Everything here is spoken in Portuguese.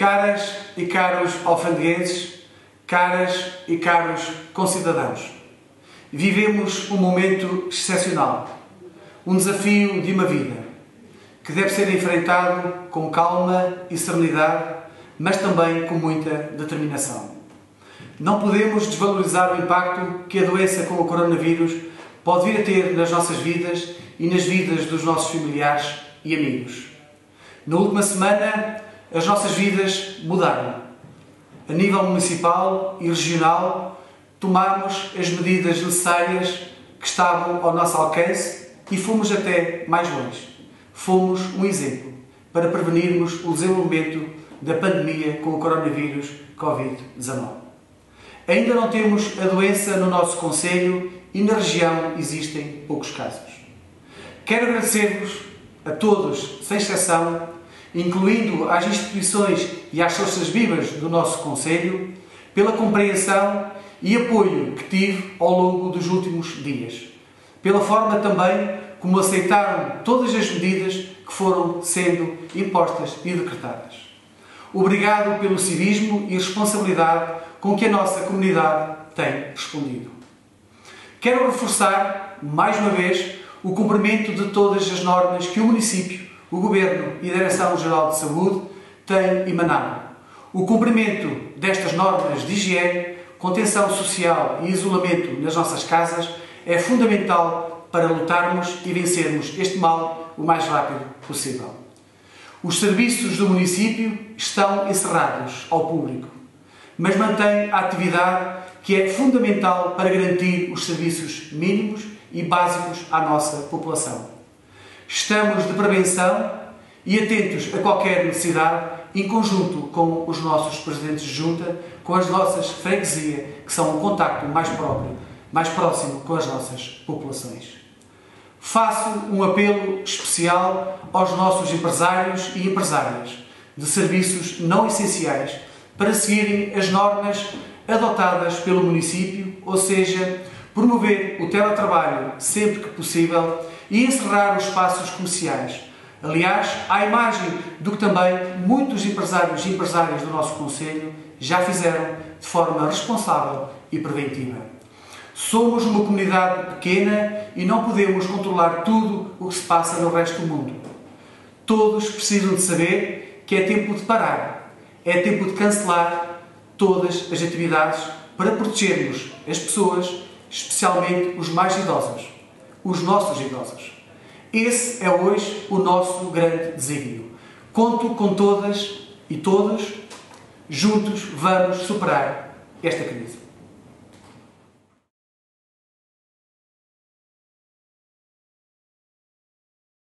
Caras e caros alfandegueses, caras e caros concidadãos, vivemos um momento excepcional, um desafio de uma vida, que deve ser enfrentado com calma e serenidade, mas também com muita determinação. Não podemos desvalorizar o impacto que a doença com o coronavírus pode vir a ter nas nossas vidas e nas vidas dos nossos familiares e amigos. Na última semana, as nossas vidas mudaram. A nível municipal e regional, tomámos as medidas necessárias que estavam ao nosso alcance e fomos até mais longe. Fomos um exemplo para prevenirmos o desenvolvimento da pandemia com o coronavírus Covid-19. Ainda não temos a doença no nosso Conselho e na região existem poucos casos. Quero agradecer-vos a todos, sem exceção, incluindo às instituições e às forças vivas do nosso Conselho, pela compreensão e apoio que tive ao longo dos últimos dias, pela forma também como aceitaram todas as medidas que foram sendo impostas e decretadas. Obrigado pelo civismo e responsabilidade com que a nossa comunidade tem respondido. Quero reforçar, mais uma vez, o cumprimento de todas as normas que o município o Governo e a Direção-Geral de Saúde têm emanado. O cumprimento destas normas de higiene, contenção social e isolamento nas nossas casas é fundamental para lutarmos e vencermos este mal o mais rápido possível. Os serviços do município estão encerrados ao público, mas mantém a atividade que é fundamental para garantir os serviços mínimos e básicos à nossa população. Estamos de prevenção e atentos a qualquer necessidade, em conjunto com os nossos presidentes de junta, com as nossas freguesias, que são o contacto mais próprio, mais próximo com as nossas populações. Faço um apelo especial aos nossos empresários e empresárias de serviços não essenciais para seguirem as normas adotadas pelo município, ou seja, promover o teletrabalho sempre que possível e encerrar os espaços comerciais. Aliás, à imagem do que também muitos empresários e empresárias do nosso Conselho já fizeram de forma responsável e preventiva. Somos uma comunidade pequena e não podemos controlar tudo o que se passa no resto do mundo. Todos precisam de saber que é tempo de parar, é tempo de cancelar todas as atividades para protegermos as pessoas, especialmente os mais idosos os nossos idosos. Esse é hoje o nosso grande desígnio. Conto com todas e todos, juntos vamos superar esta crise.